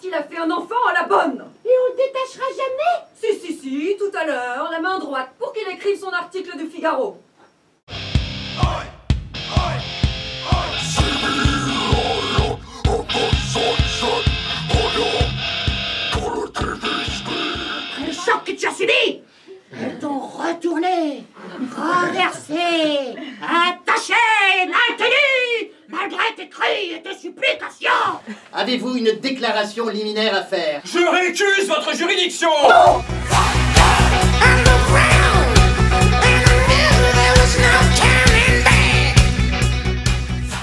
qu'il a fait un enfant à la bonne. Et on le détachera jamais? Si, si, si, tout à l'heure, la main droite, pour qu'il écrive son article du Figaro. Le choc que tu as cris et tes supplications. Avez-vous une déclaration liminaire à faire? Je récuse votre juridiction.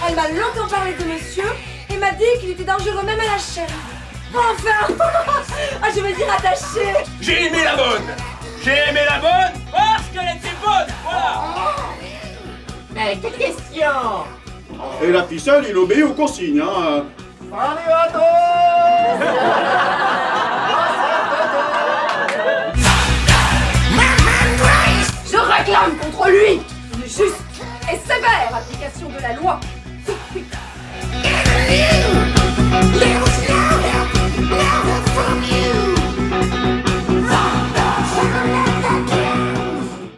Elle m'a longtemps parlé de monsieur et m'a dit qu'il était dangereux même à la chair. Enfin! Ah, je veux dire attaché. J'ai aimé la bonne. J'ai aimé la bonne parce qu'elle était bonne. Voilà. Mais quelle question Et la ficelle, il obéit aux consignes, hein. Je réclame contre lui une juste et sévère application de la loi.